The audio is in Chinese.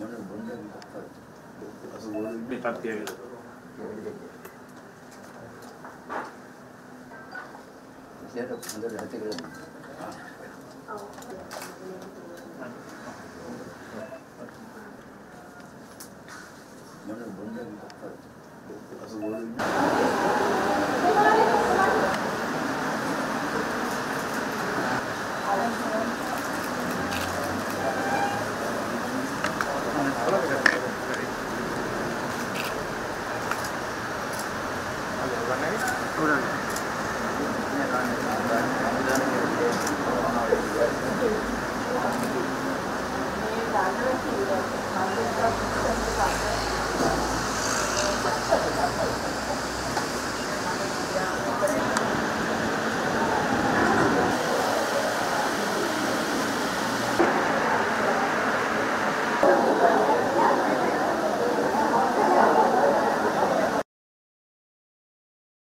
那是我没办别的，那我没办别的。现在不能在这这个人啊。好。那是我没办。ওরা নেই ওরা নেই